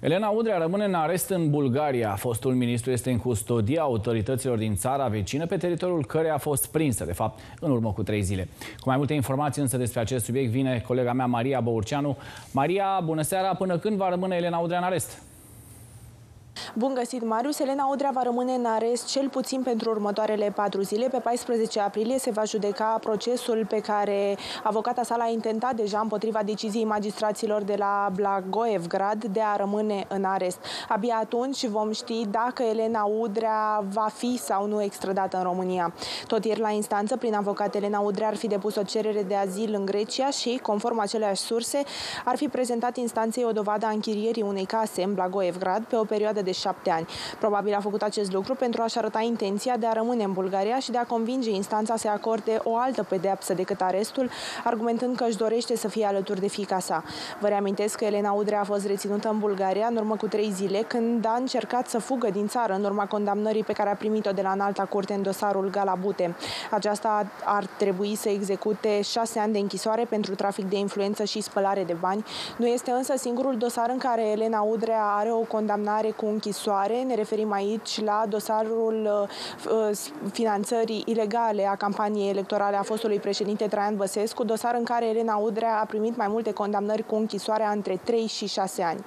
Elena Udrea rămâne în arest în Bulgaria. Fostul ministru este în custodia autorităților din țara vecină, pe teritoriul care a fost prinsă, de fapt, în urmă cu trei zile. Cu mai multe informații însă despre acest subiect vine colega mea, Maria Băurceanu. Maria, bună seara! Până când va rămâne Elena Udrea în arest? Bun găsit, Marius. Elena Udrea va rămâne în arest cel puțin pentru următoarele patru zile. Pe 14 aprilie se va judeca procesul pe care avocata sa l-a intentat deja împotriva deciziei magistraților de la Blagoevgrad de a rămâne în arest. Abia atunci vom ști dacă Elena Udrea va fi sau nu extradată în România. Tot ieri la instanță, prin avocat Elena Udrea ar fi depus o cerere de azil în Grecia și, conform aceleași surse, ar fi prezentat instanței o dovadă a închirierii unei case în Blagoevgrad pe o perioadă de șapte ani. Probabil a făcut acest lucru pentru a-și arăta intenția de a rămâne în Bulgaria și de a convinge instanța să acorde o altă pedeapsă decât arestul, argumentând că își dorește să fie alături de fica sa. Vă reamintesc că Elena Udrea a fost reținută în Bulgaria în urmă cu trei zile, când a încercat să fugă din țară în urma condamnării pe care a primit-o de la înalta curte în dosarul Galabute. Aceasta ar trebui să execute șase ani de închisoare pentru trafic de influență și spălare de bani. Nu este însă singurul dosar în care Elena Udrea are o condamnare cu închisoare închisoare. Ne referim aici la dosarul uh, finanțării ilegale a campaniei electorale a fostului președinte Traian Băsescu, dosar în care Elena Udrea a primit mai multe condamnări cu închisoarea între 3 și 6 ani.